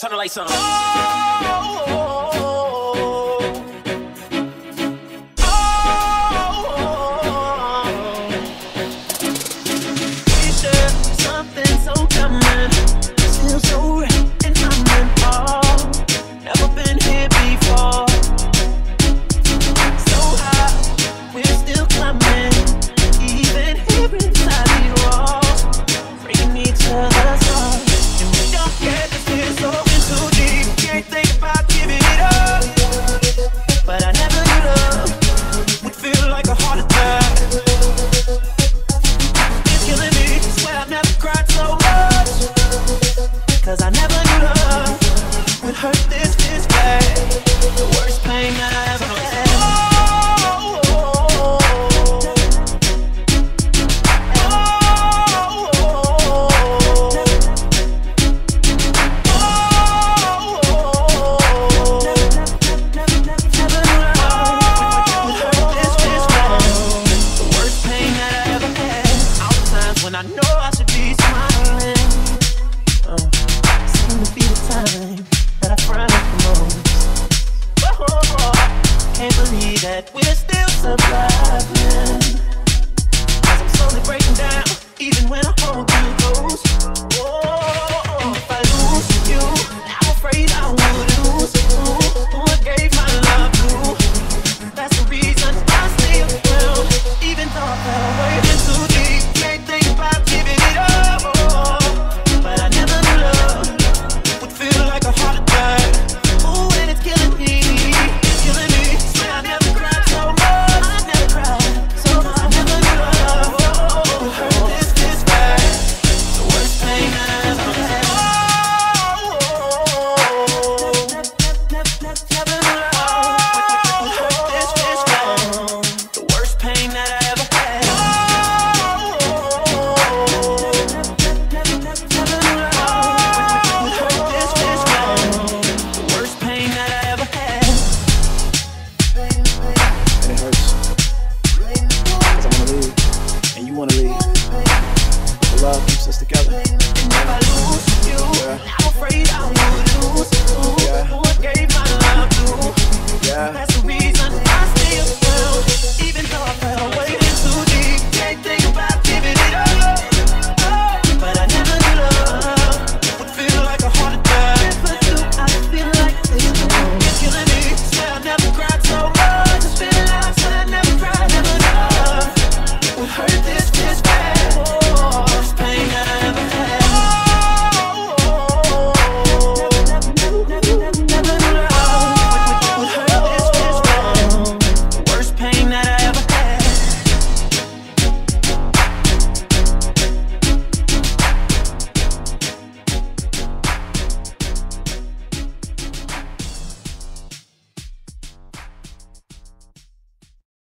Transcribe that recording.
Turn the lights on. Oh, oh, oh, oh. T-shirt, so coming. Feels so supply. love keeps us together. Lose you, yeah. I'm afraid I'll